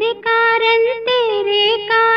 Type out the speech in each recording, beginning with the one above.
संग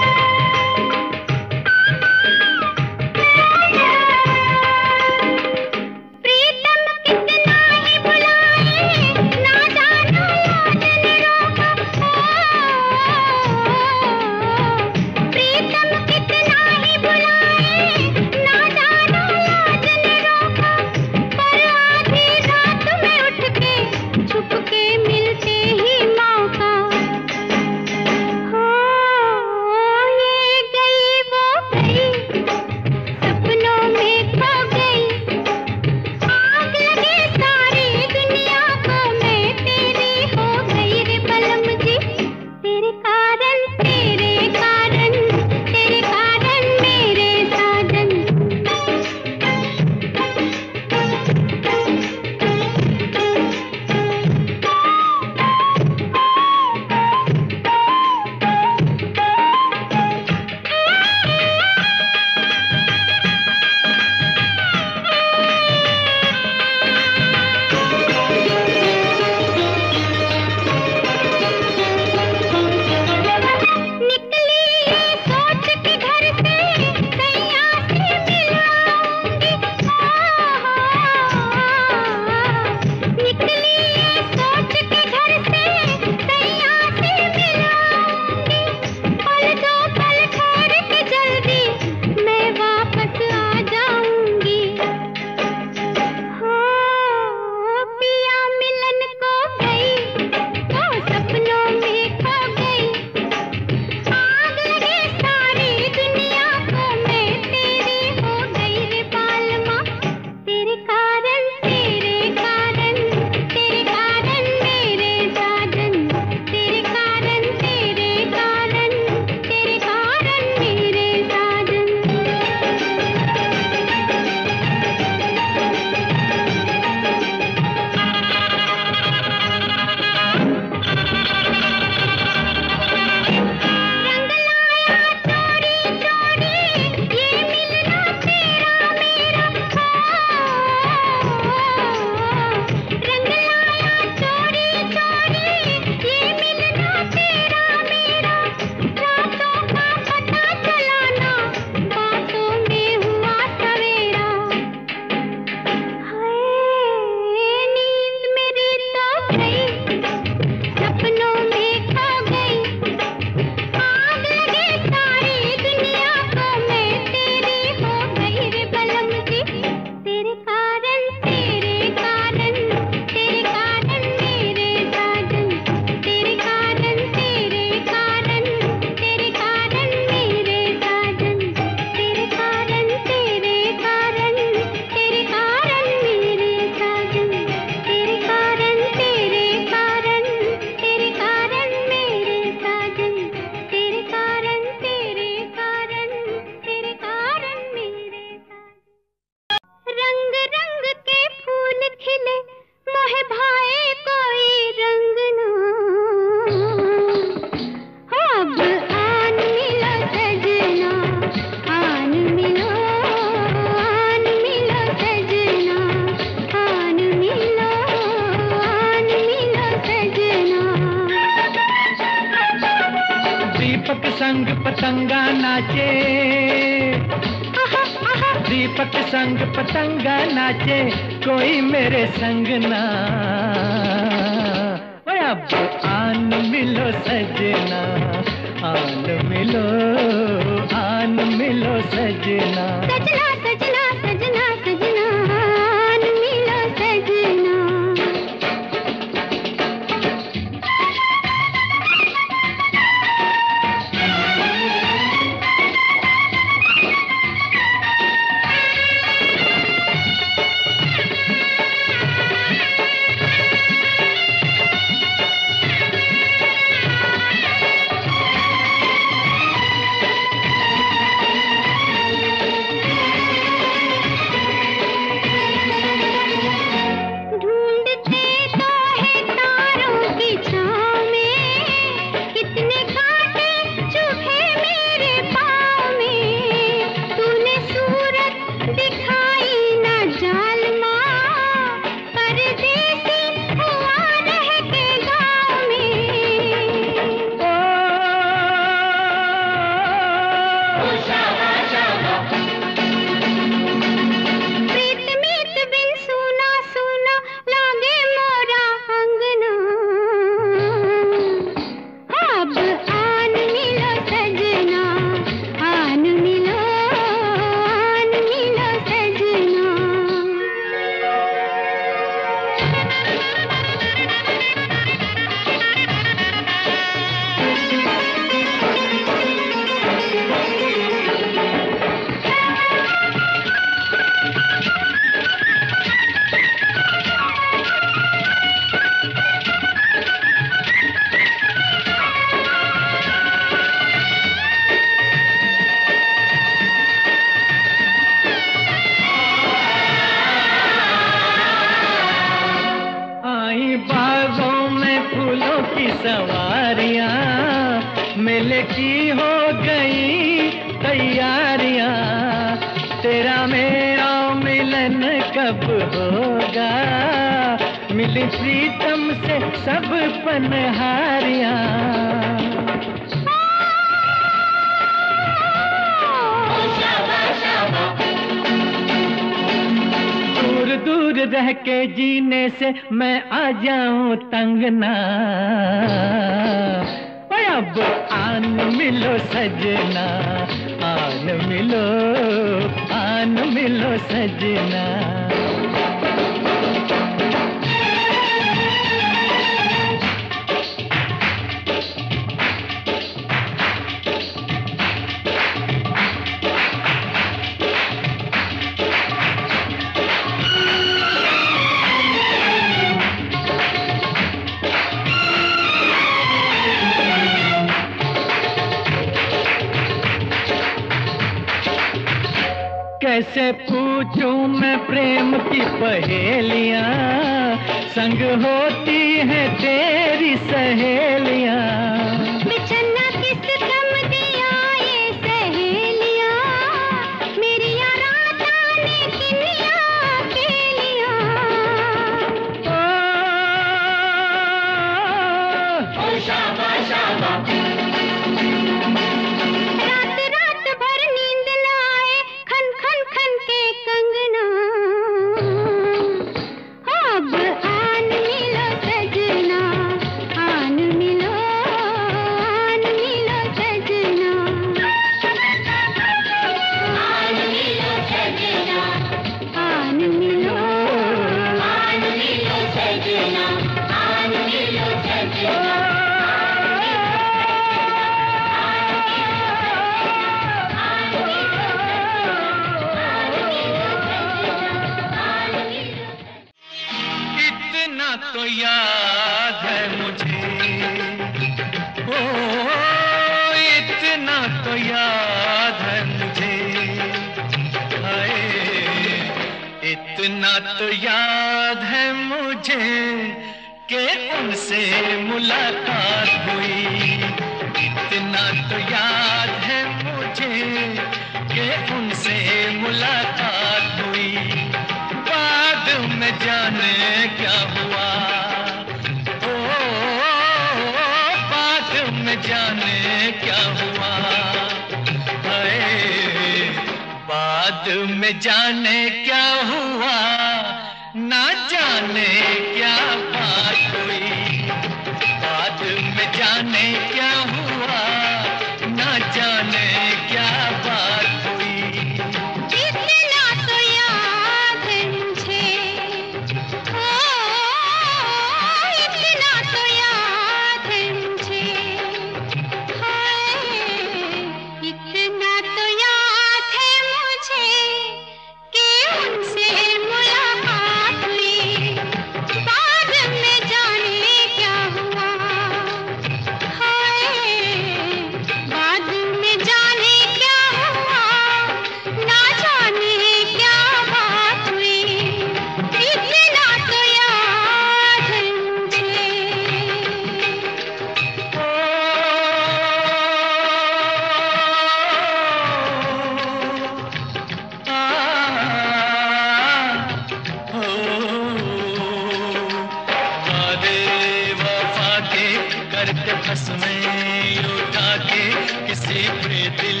जाएगा दिल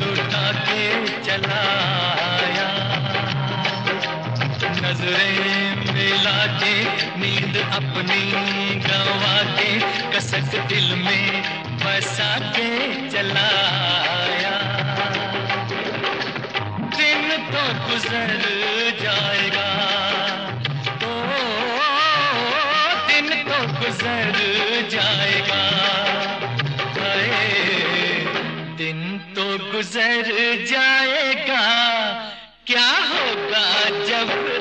लुटा के चलाया। मिला के नींद अपनी गवा के दिल में बसा के चलाया। दिन तो गुजर जाएगा। ओ, दिन तो गुजर जाएगा। गुजर जाएगा? क्या होगा जब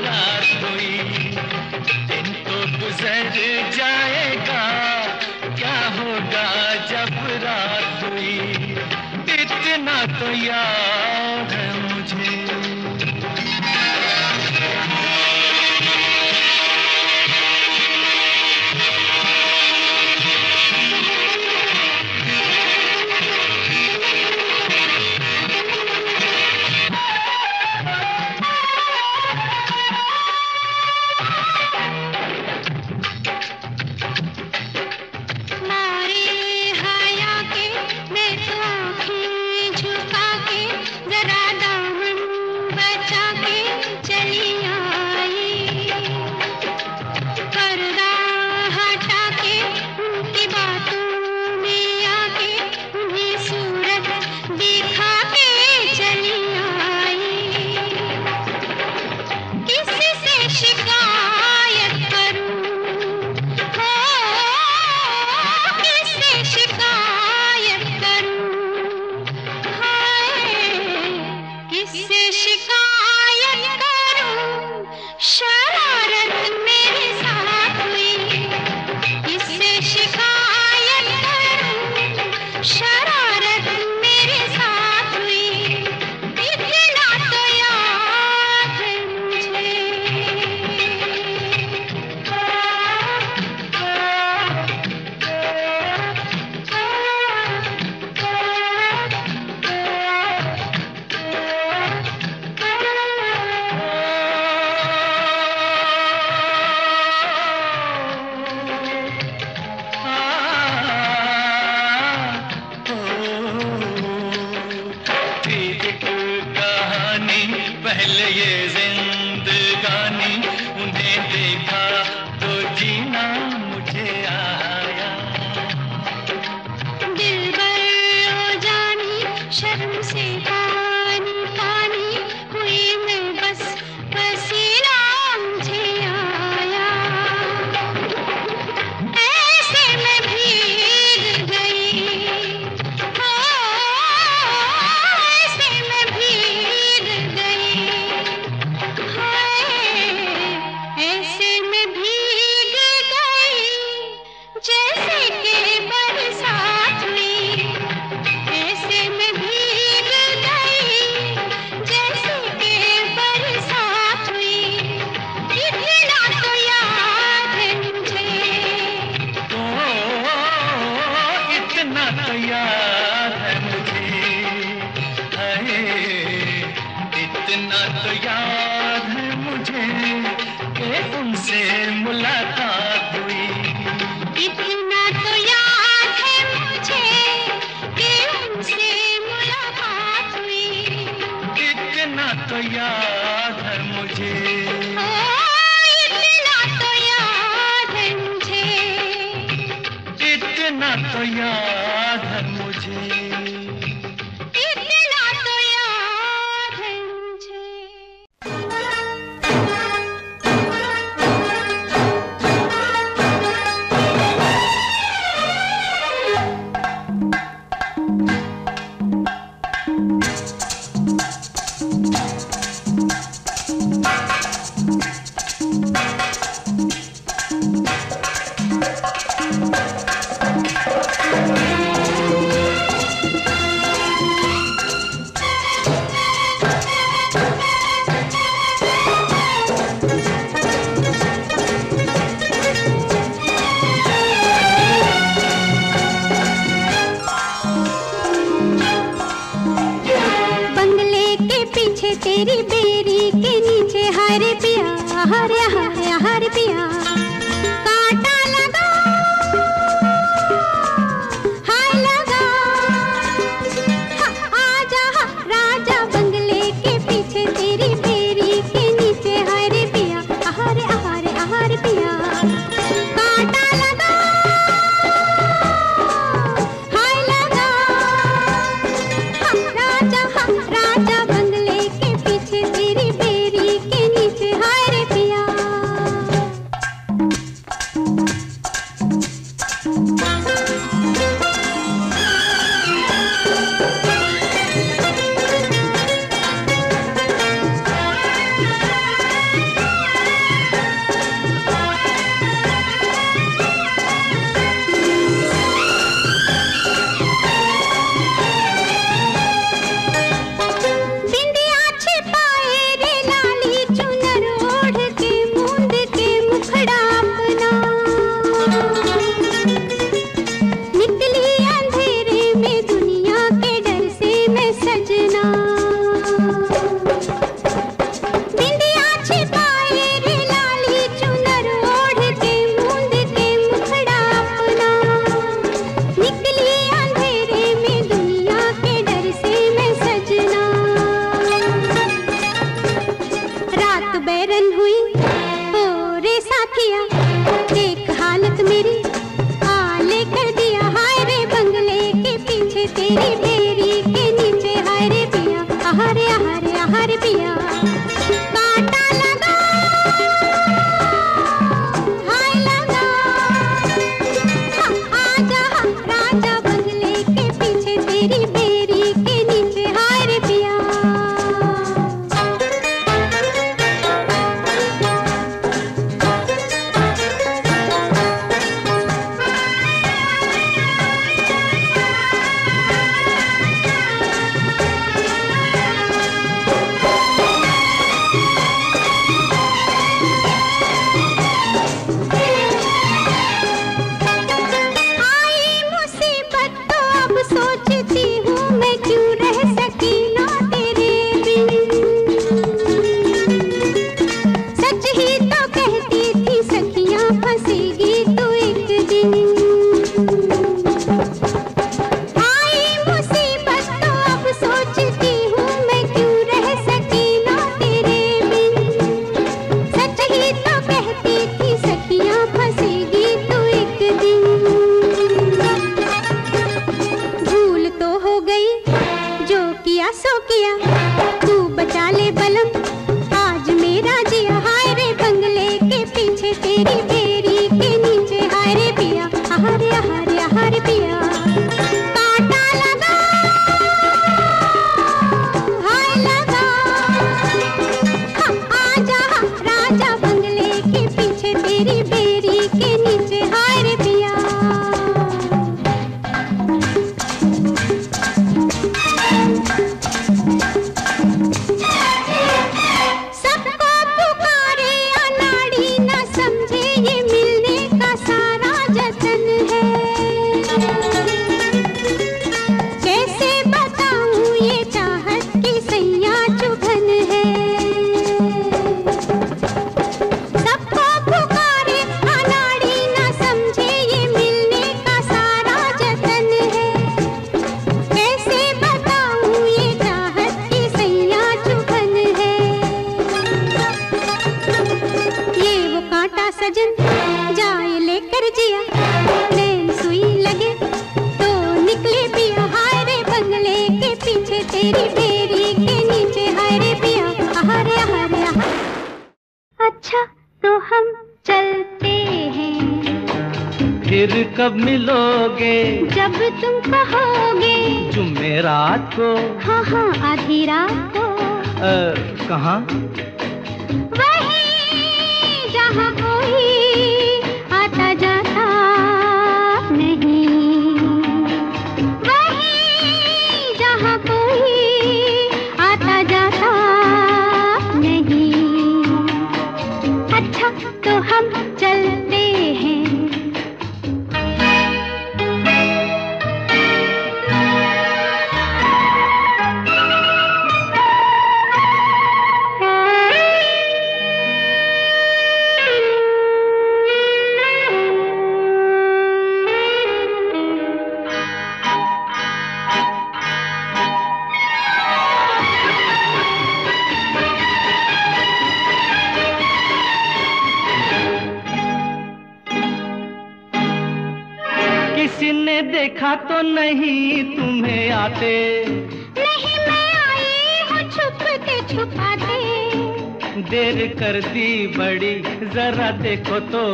जरा देखो तो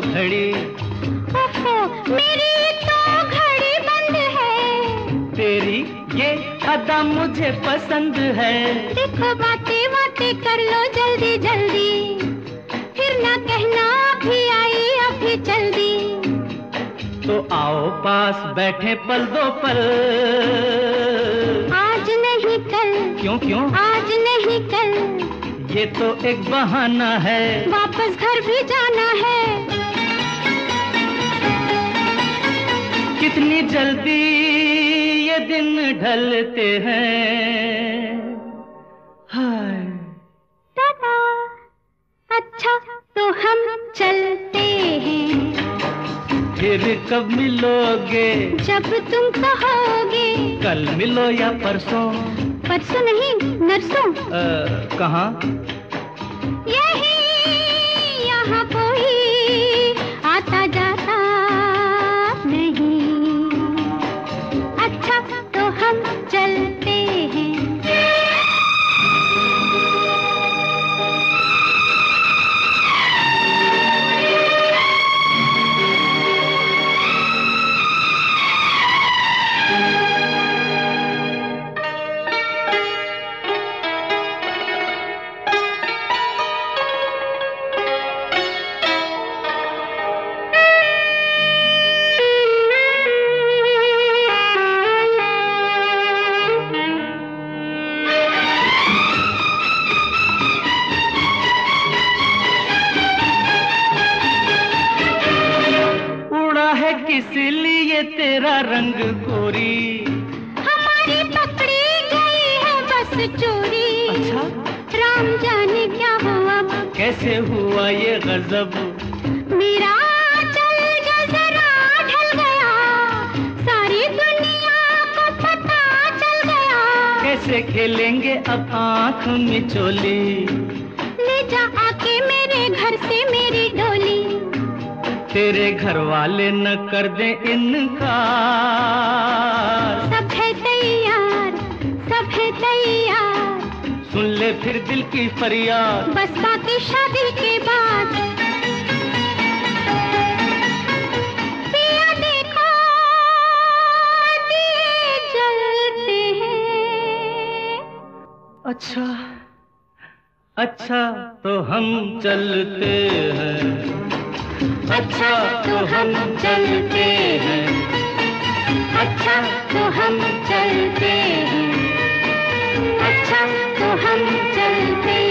तो एक बहाना है। वापस घर भी जाना है। कितनी जल्दी ये दिन ढलते हैं। हाय। टाटा। अच्छा तो हम चलते हैं। फिर कब मिलोगे? जब तुम कहोगे। कल मिलो या परसों? परसों नहीं नरसों। कहाँ? यही यहाँ गजब। मेरा चल ढल गया सारी दुनिया को पता चल गया। कैसे खेलेंगे अब आँख मिचोली ले जा आके मेरे घर से मेरी डोली। तेरे घर वाले न कर दे इनकार। सुन ले फिर दिल की फरियाद। बस बाकी शादी के बाद। हैं। अच्छा अच्छा तो हम चलते हैं। अच्छा तो हम चलते हैं। अच्छा तो हम चलते हैं। अच्छा तो हम चलते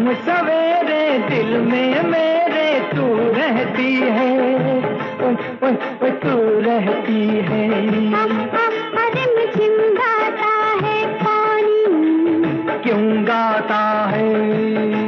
शाम सवेरे दिल में मेरे तू रहती है। तू रहती है। अरे गाता है पानी। क्यों गाता है?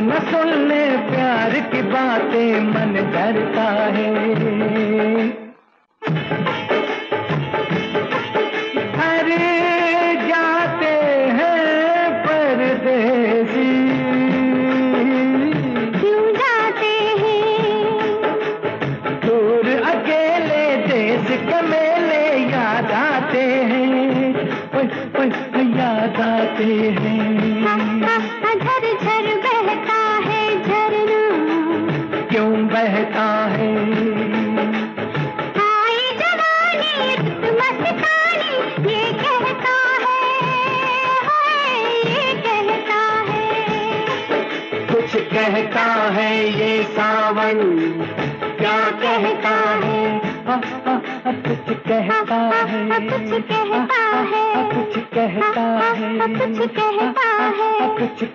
न सुन ले प्यार की बातें मन करता है।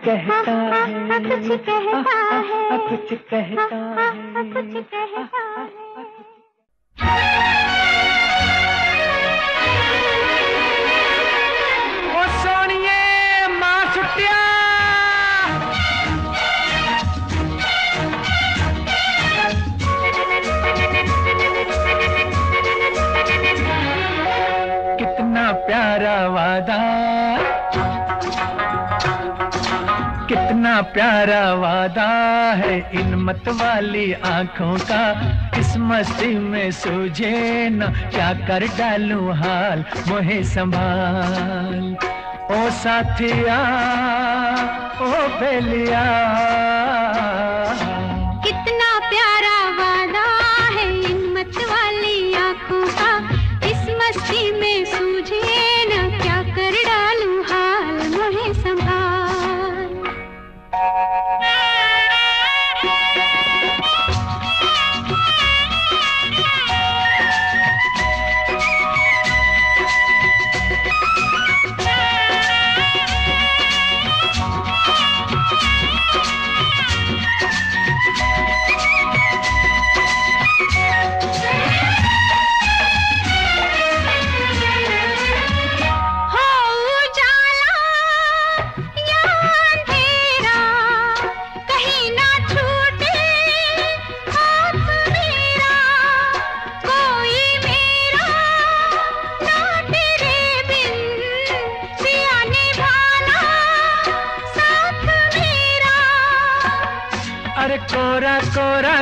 कहता है कुछ कहता है कुछ कहता है कुछ कहता है प्यारा वादा है इन मत वाली आँखों का। इस मस्ती में सूझे न, क्या कर डालू हाल, मुहे संभाल। ओ साथिया, ओ बेलिया।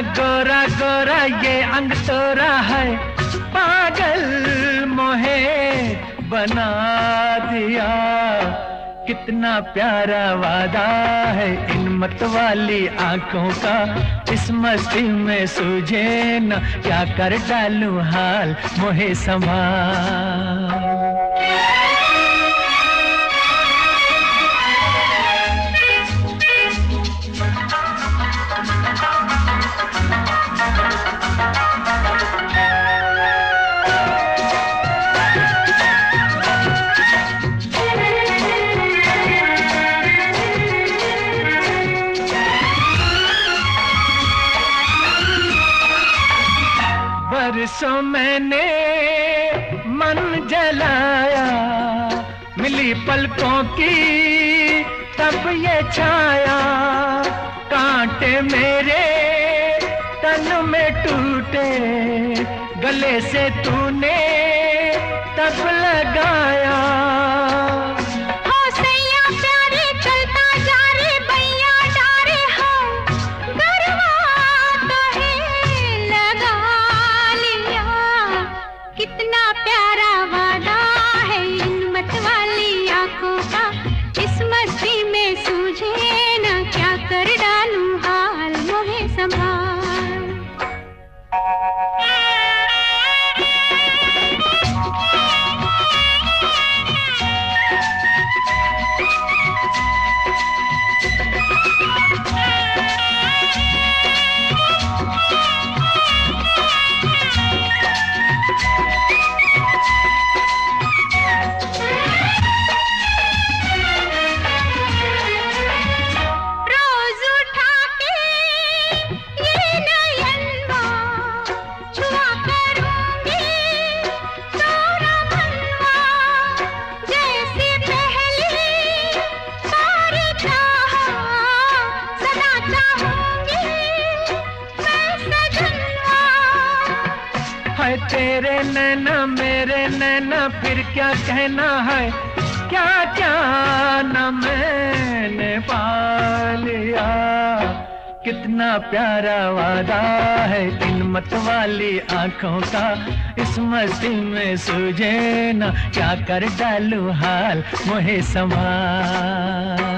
गोरा गोरा, ये अंग तोरा है। पागल मोहे बना दिया। कितना प्यारा वादा है इन मत वाली आँखों का। इस मस्ती में सूझे न, क्या कर डालू हाल मोहे समान सो मैंने मन जलाया, मिली पलकों की, तब ये छाया। कांटे मेरे तन में टूटे, गले से तूने तब लगाया। मेरे नैना, फिर क्या कहना है? क्या क्या न मैंने पा लिया? कितना प्यारा वादा है इन मत वाली आँखों का। इस मस्ती में सूझे न, क्या कर डालू हाल मोहे संभाल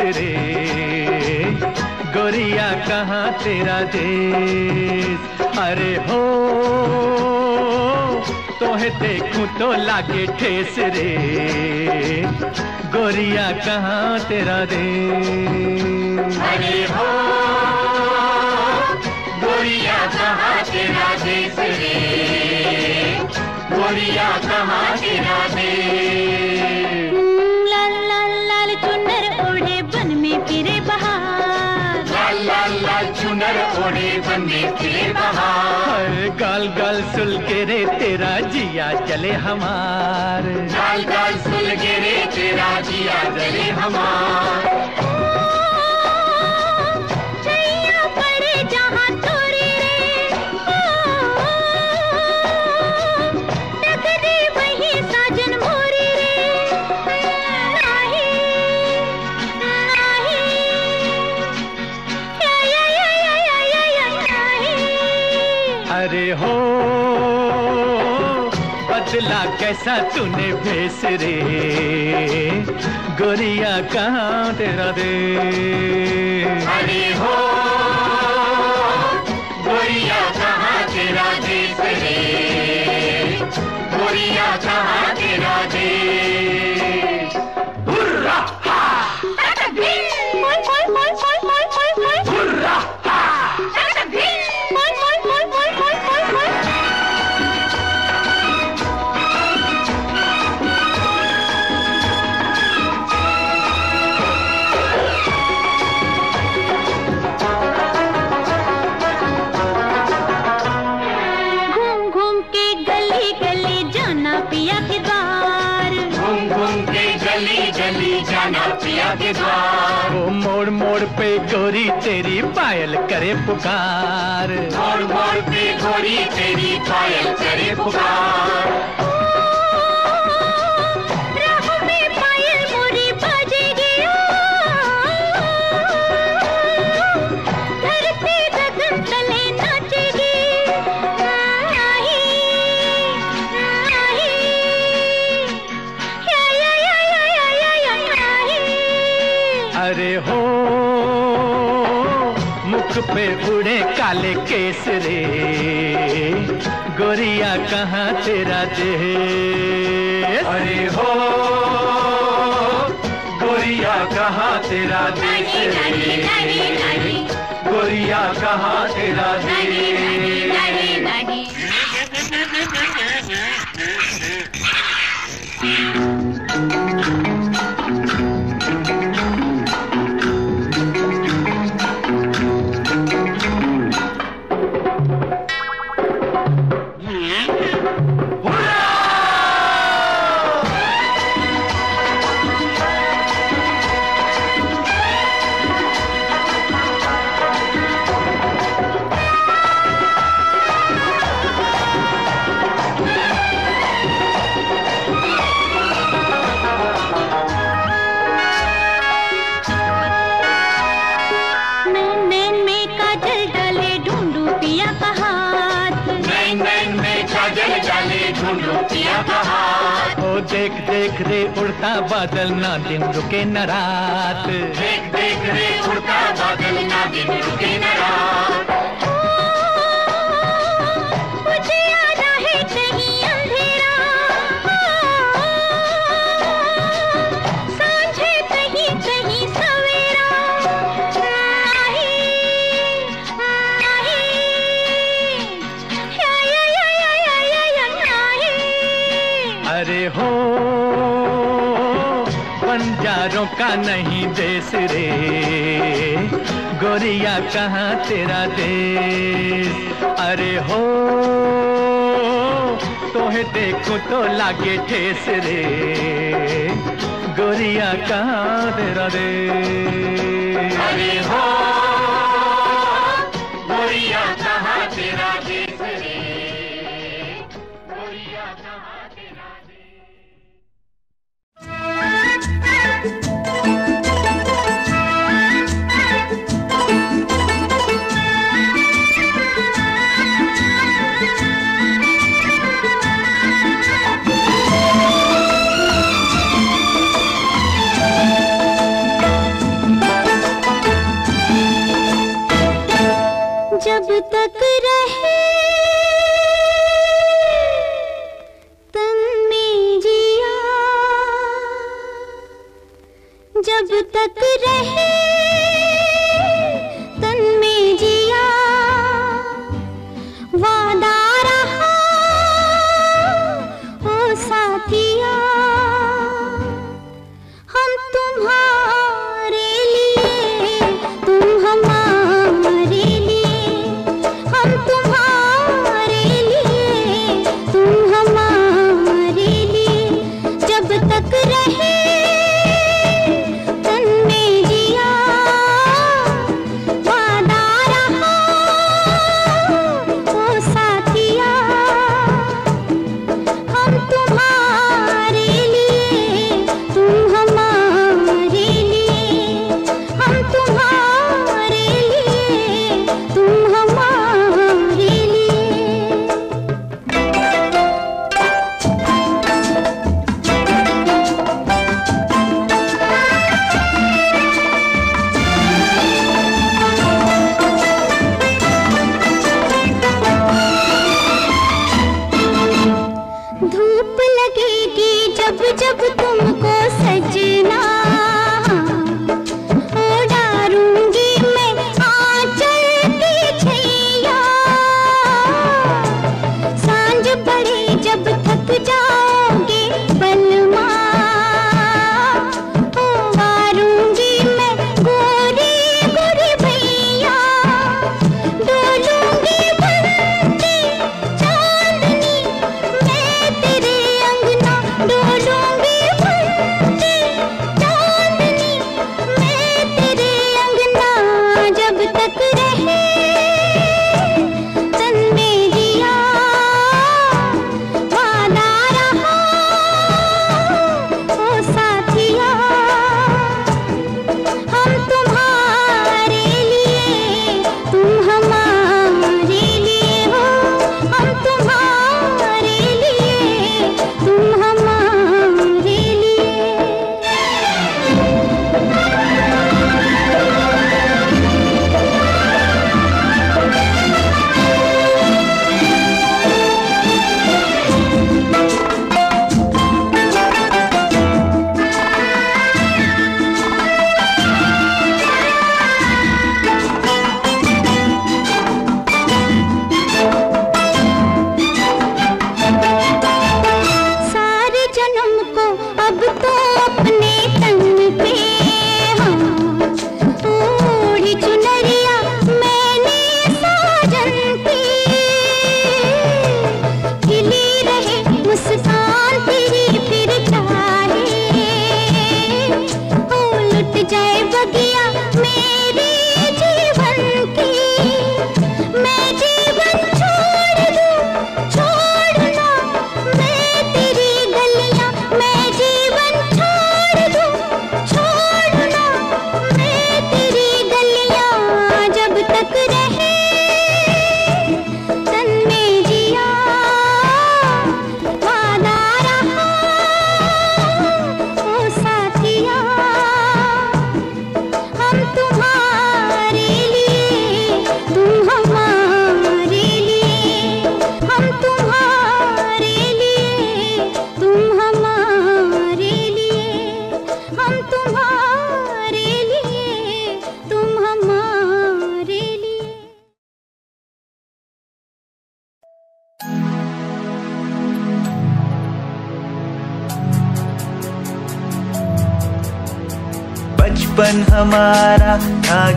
देश गोरिया, कहाँ तेरा देश? अरे हो, तोहे देखूँ तो लागे ठेस रे। गोरिया, कहाँ तेरा देश? अरे हो, गोरिया, कहाँ तेरा देश रे? गोरिया, कहाँ तेरा देश? बन फिरे बहार। लाल लाल लाल चुनर ओढ़े बंदे फिरे बहार। हर गाल गाल सुल के रे तेरा जिया चले हमार। गाल गाल सुल के रे तेरा जिया चले हमार। बदला कैसा तूने भेस रे? गोरिया कहाँ तेरा दे? अरे हो, गोरिया कहाँ तेरा देश रे? गोरिया कहाँ तेरा देश पे गोरी तेरी पायल करे पुकार। मोड़ मोड़ पे गोरी तेरी पायल करे पुकार। कहाँ तेरा देश अरे हो गोरिया कहाँ तेरा देश नानी नानी रे गोरिया कहाँ तेरा नानी उड़ता बादल ना दिन रुके न रात। देख देख रे, उड़ता बादल ना दिन रुके न रात। देश रे। गोरिया, कहाँ तेरा देश? अरे हो, तोहे देखो तो लागे ठेस रे। गोरिया, कहाँ तेरा देश? अरे हो तक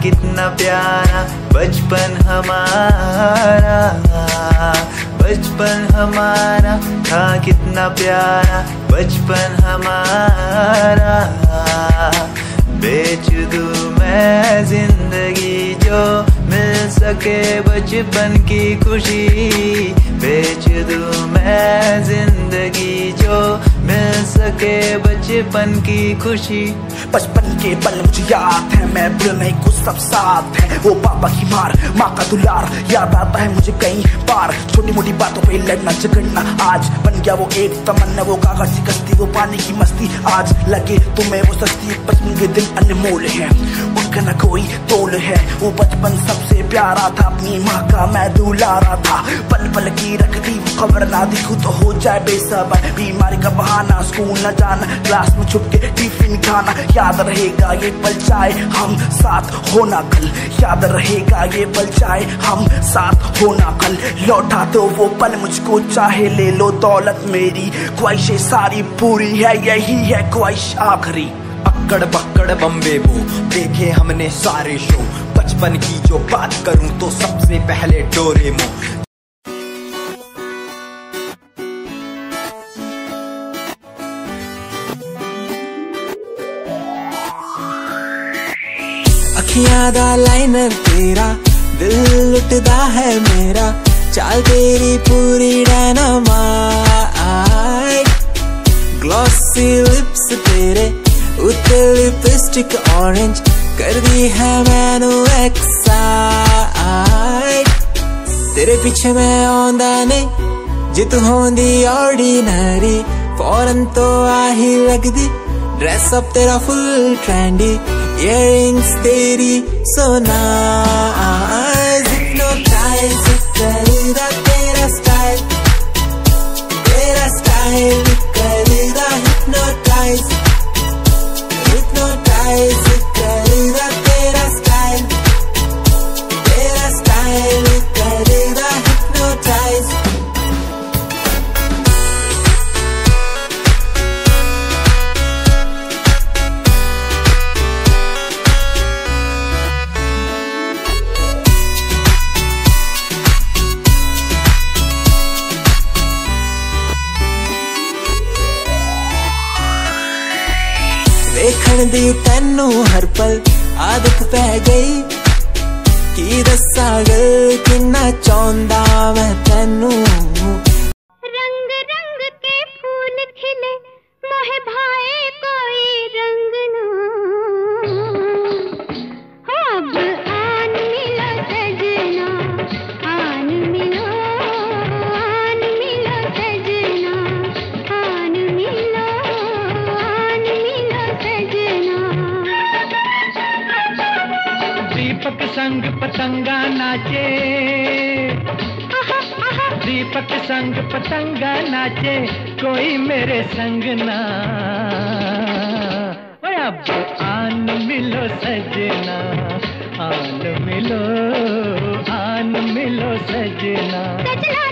कितना प्यारा बचपन हमारा बचपन हमारा था कितना प्यारा बचपन हमारा। बेच दूँ मैं ज़िंदगी जो मिल सके बचपन की खुशी। बेच दूँ मैं ज़िंदगी जो मिल सके बचपन की खुशी। बचपन के पल मुझे याद है। मैं भूल नहीं कुछ सब साथ है। वो पापा की मार, माँ का दुलार। याद आता है मुझे कई बार। छोटी मोटी बातों पे लड़ना झगड़ना। आज बन गया वो एक तमन्ना, वो कागज़ कश्ती, वो पानी की मस्ती। आज लगे तुम्हें वो सस्ती बचपन के दिन अनमोल है। उनका न कोई तोल है। वो बचपन सबसे प्यारा था, अपनी माँ का मैं दुलारा था। पल पल की रखती वो खबर ना दिखू तो हो जाए बेसबर। बीमारी का बहाना, स्कूल न जाना क्लास में छुप के टिफ़िन खाना। याद रहेगा ये पल, चाहे हम साथ होना कल। याद रहेगा ये पल, चाहे हम साथ होना कल। लौटा दो वो पल मुझको चाहे ले लो दौलत मेरी। ख्वाहिशें सारी पूरी है, यही है ख्वाहिश आखिरी। अक्कड़ बक्कड़ बम्बे वो देखे हमने सारे शो। बचपन की जो बात करूँ तो सबसे पहले डोरेमो। अखियाँ दा लाइनर तेरा। दिल लुटदा है मेरा। चाल तेरी पूरी डायनामाइट ग्लॉसी लिप्स तेरे। उत्ते ऑरेंज कर दी है मैंनो एक्साइट तेरे पीछे मैं आंदा नहीं जित होंदी ऑर्डिनरी फ़ौरन तो आ ही लग ड्रेस अप तेरा फुल ट्रेंडी इयरिंग्स तेरी सो नाइस हिप्नोटाइज करेगा तेरा स्टाइल तेरा स्टाइल करेगा हिप्नोटाइज ਦੀ ਹਰ ਪਲ ਆਦਤ ਪੈ ਗਈ। ਕੀ ਦੱਸਾਂ ਗੱਲ ਕਿੰਨਾ ਚਾਹੁੰਦਾ ਮੈਂ ਤੈਨੂੰ। पतंगा नाचे। दीपक संग पतंगा नाचे, कोई मेरे संग ना। अब आन मिलो सजना, आन मिलो आन मिलो सजना सजना। सजना।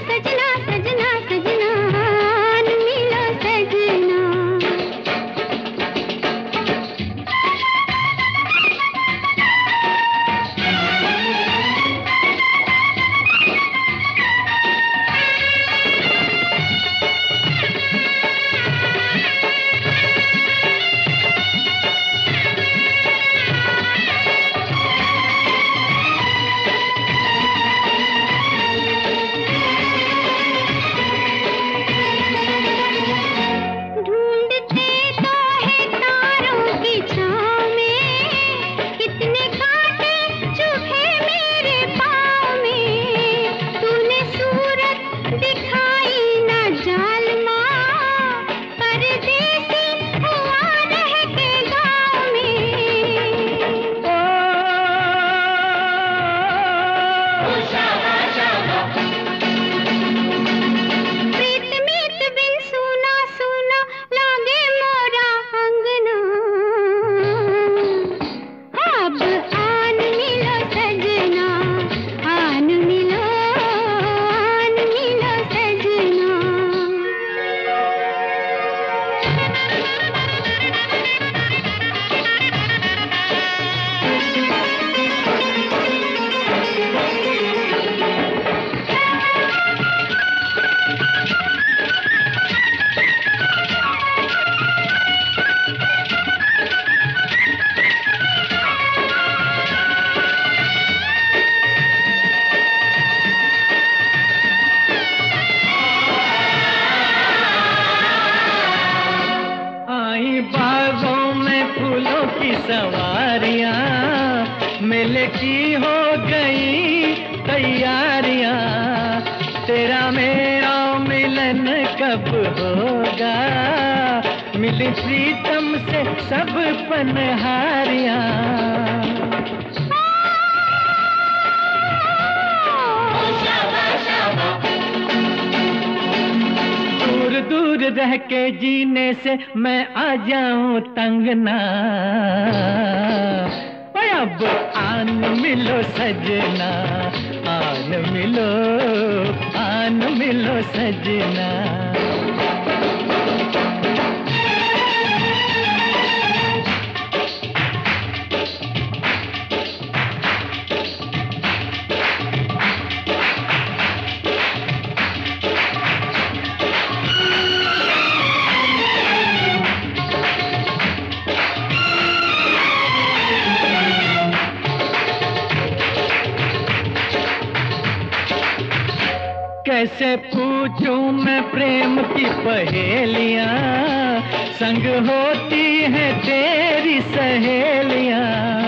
बागों में फूलों की सवारियाँ मिल की हो गई तैयारियाँ। तेरा मेरा मिलन कब होगा? मिली प्रीतम से सब पनहारियाँ। दूर रह के जीने से मैं आ जाऊँ तंग ना अब आन मिलो सजना, आन मिलो आन मिलो सजना। कैसे पूछूँ मैं प्रेम की पहेलियाँ। संग होती हैं तेरी सहेलियाँ।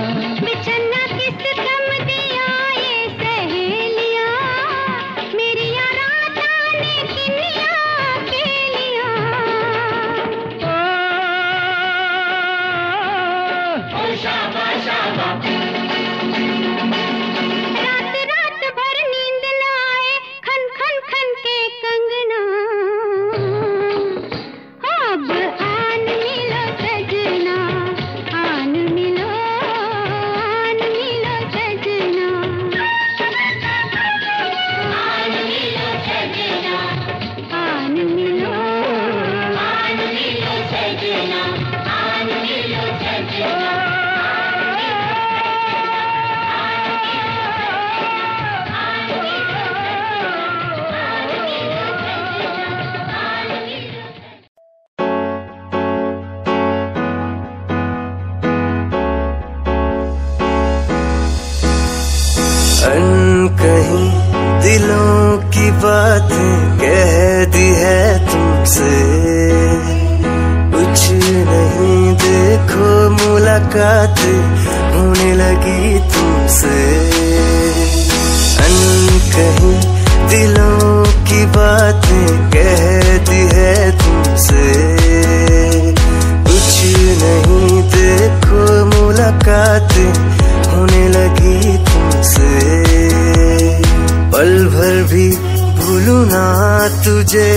तुझे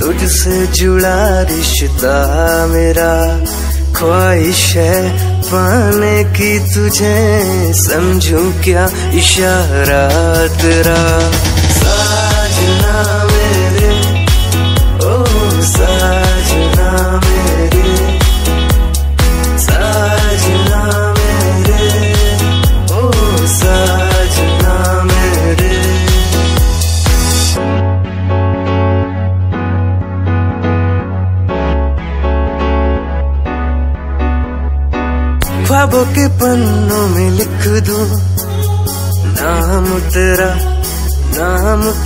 तुझसे जुड़ा रिश्ता मेरा। ख्वाहिश है पाने की तुझे समझू क्या इशारा तेरा।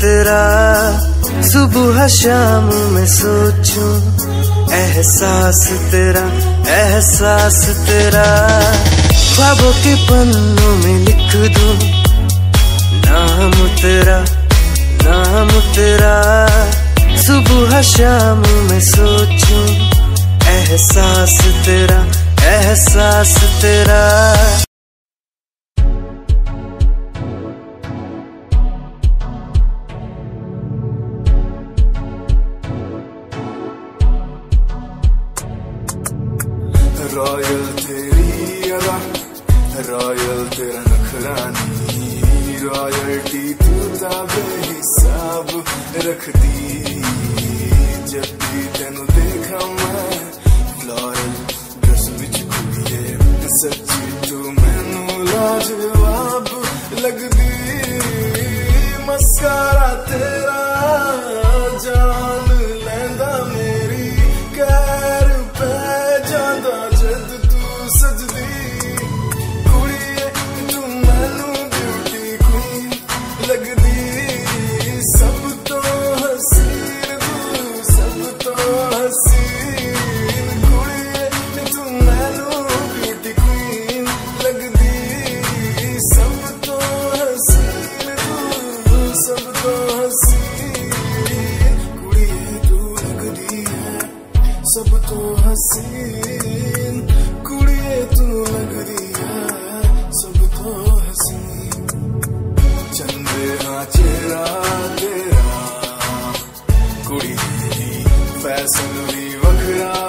तेरा सुबह शाम में सोचूं, एहसास तेरा एहसास तेरा। ख्वाबों के पन्नों में लिख दूँ, नाम तेरा नाम तेरा। सुबह शाम में सोचूं, एहसास तेरा एहसास तेरा। ਕੁੜੀ ਫੈਸਲ ਵੀ ਵੱਖਰਾ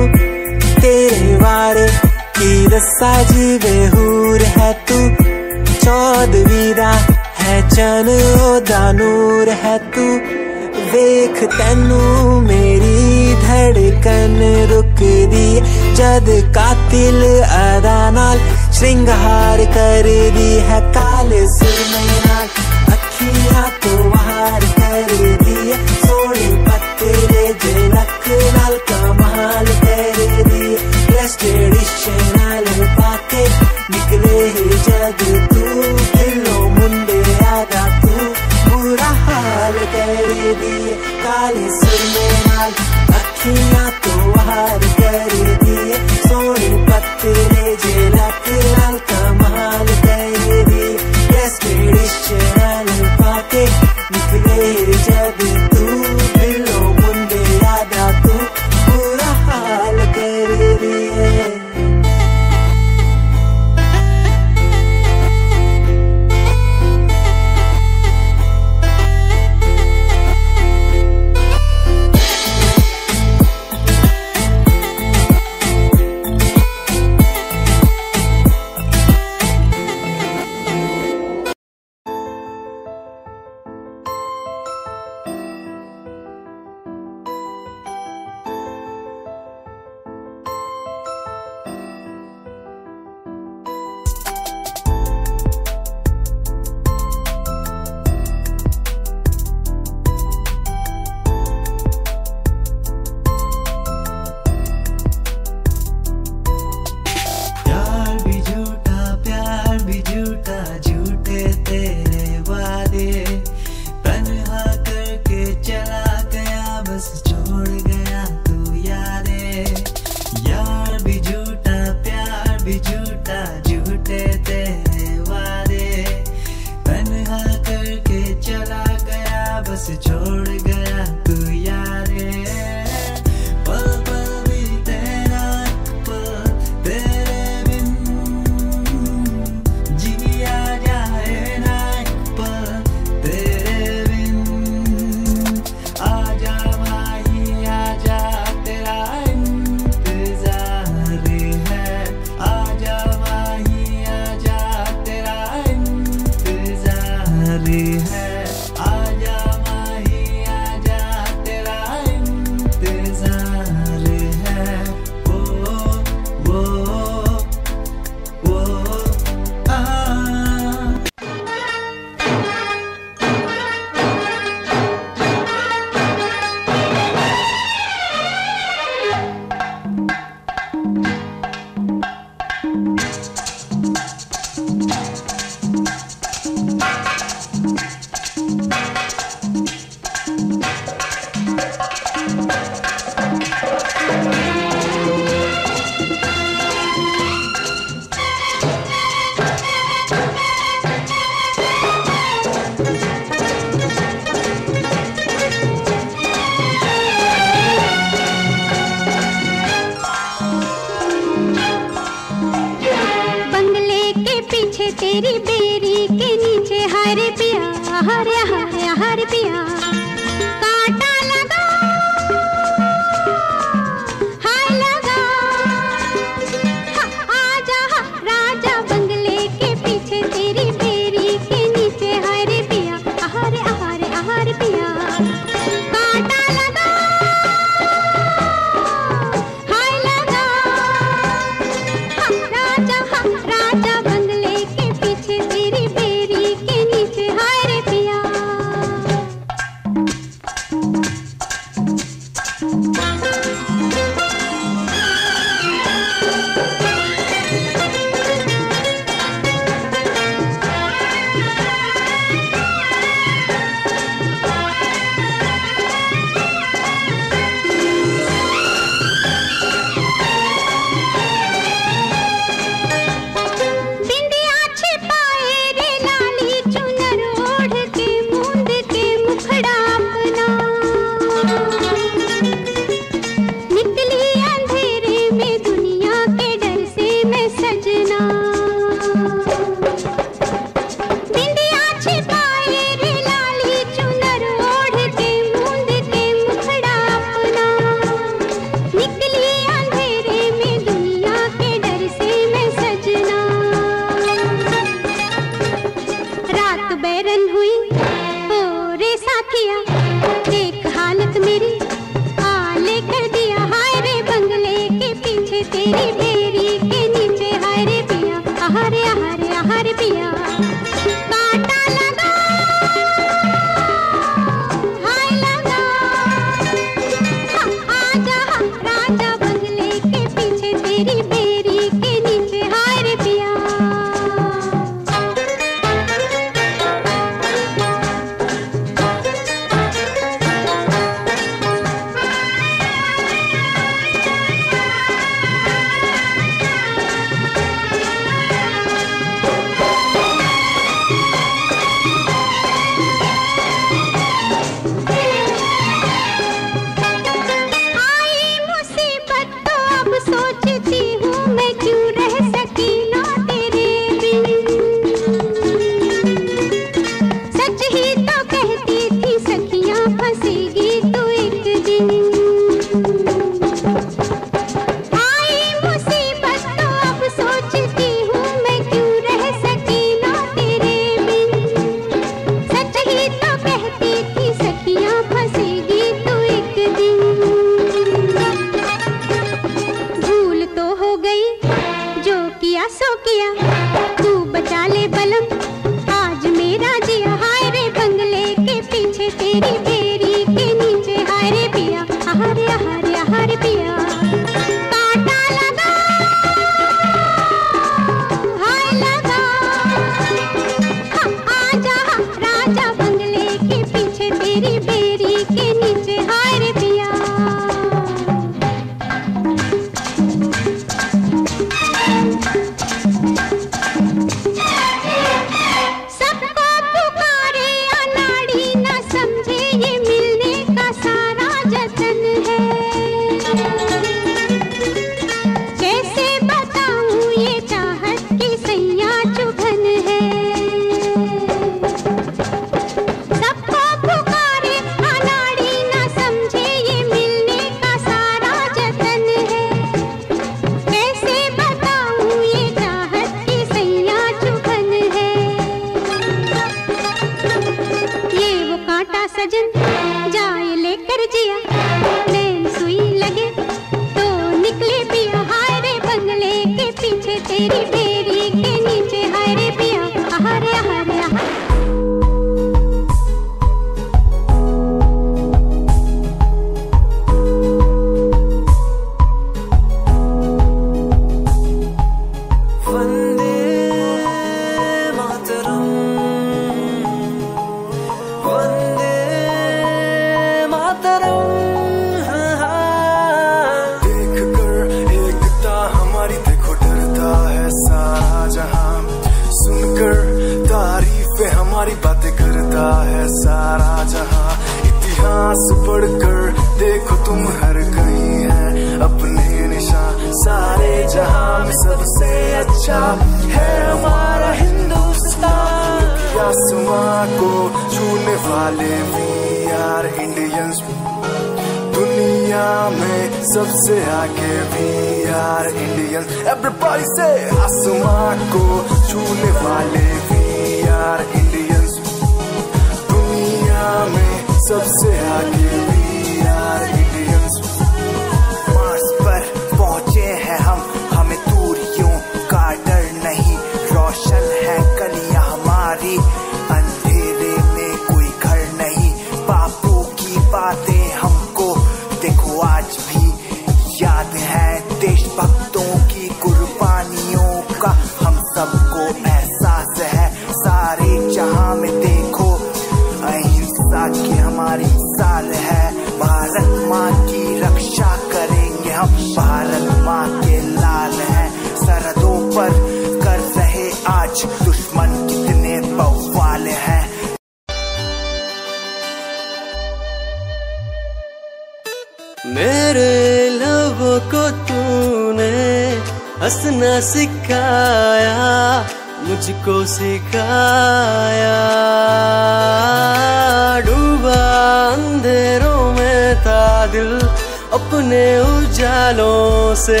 अपने उजालों से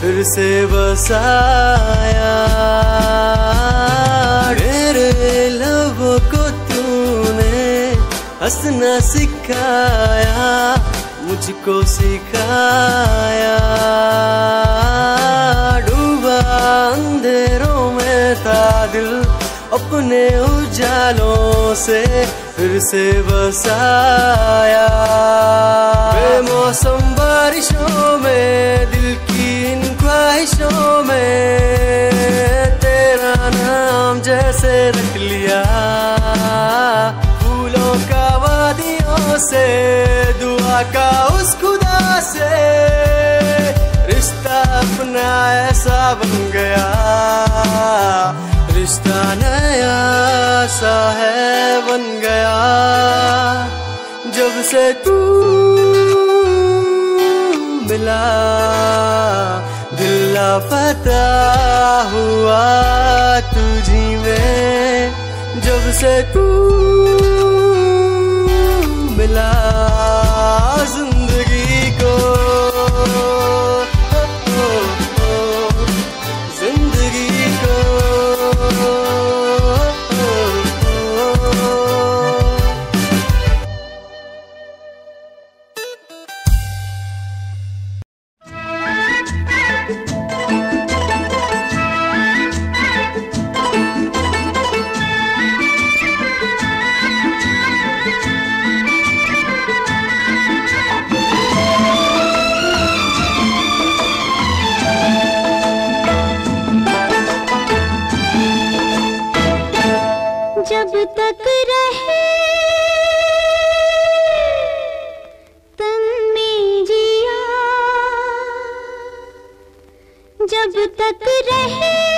फिर से बसाया। मेरे लबों को तूने हंसना सिखाया, मुझको सिखाया। डूबा अंधेरों में था दिल अपने उजालों से फिर से बसाया। मौसम बारिशों में, दिल की इन ख्वाहिशों में, तेरा नाम जैसे रख लिया। फूलों का वादियों से, दुआ का उस खुदा से, रिश्ता अपना ऐसा बन गया। रिश्ता नया सा है, बन गया। जब से तू मिला दिल पता हुआ तुझी में। जब से तू मिला ज़िंदगी को। तक रहे।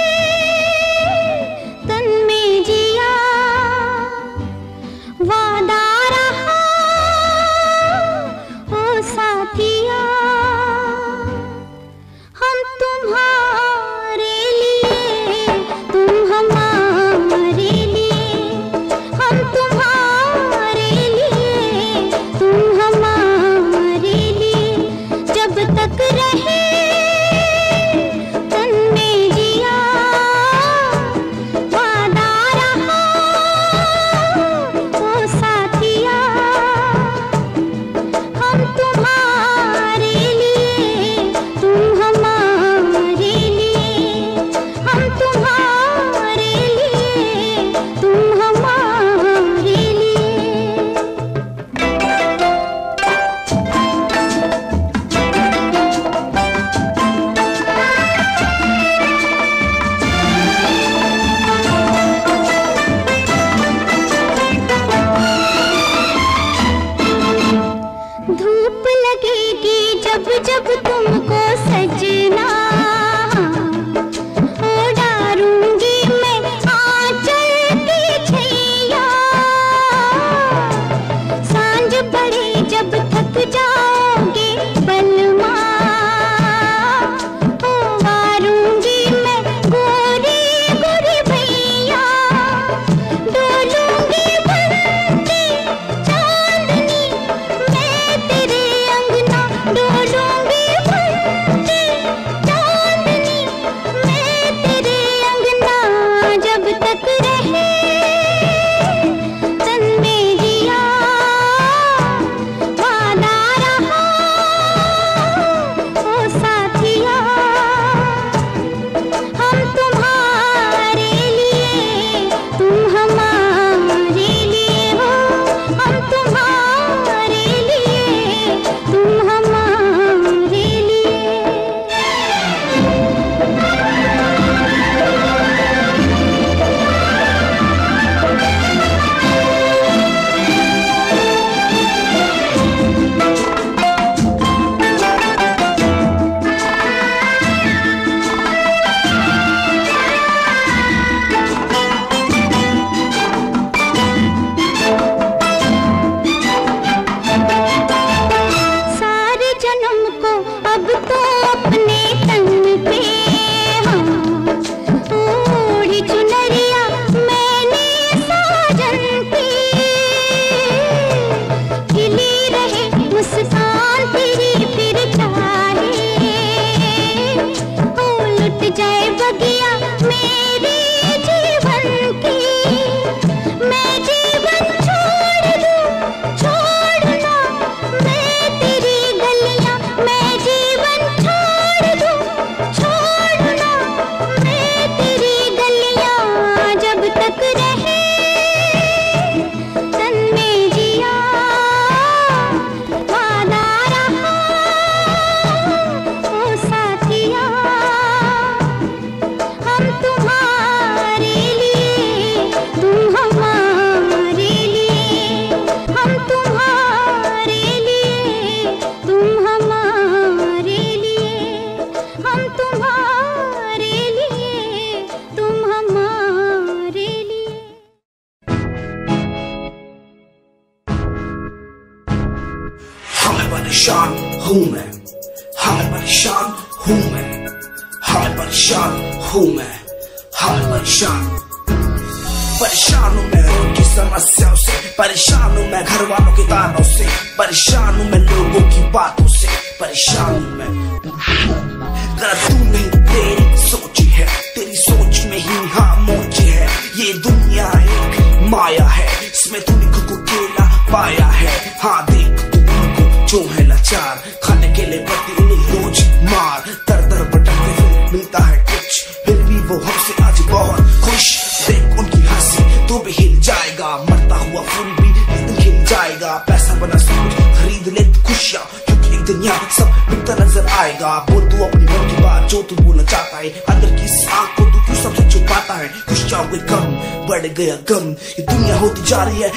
कम ये दुनिया होती जा रही है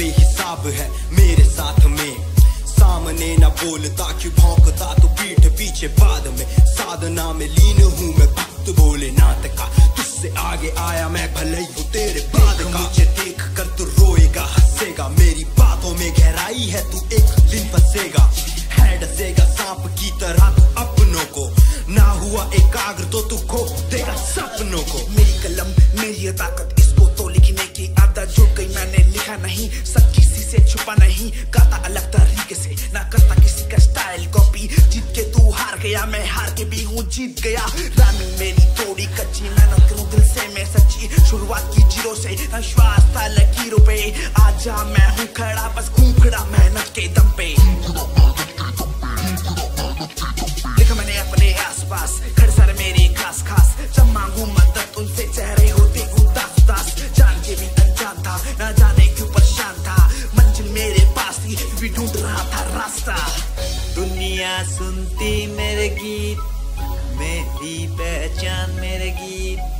बेहिसाब है मेरे साथ में। सामने ना बोलता, क्यों भौंकता? तो पीठ पीछे बाद में। साधना में लीन हूँ मैं, भक्त बोले नाथ का। तुझसे आगे आया मैं, भले ही हूँ तेरे बाद का। मुझे देख कर तू रोएगा, हंसेगा। मेरी बातों में गहराई है, तू एक दिन फंसेगा। है डसेगा सांप की तरह तू अपनों को। ना हुआ एकाग्र तो तू खो देगा सपनों को। मेरी कलम, मेरी ताकत नहीं, सब किसी से छुपा नहीं। गाता अलग तरीके से, ना करता किसी का स्टाइल कॉपी जीत के तू हार गया, मैं हार के भी हूँ, जीत गया। रानी मेरी थोड़ी कच्ची, मेहनत करूँ दिल से, मैं सच्ची। शुरुआत की ज़ीरो से विश्वास था लकी रुपये आजा मैं हूँ खड़ा, बस घूम मेहनत के दम पे। देखा मैंने अपने आस पास दुनिया सुनती मेरे गीत मेरी पहचान मेरे गीत।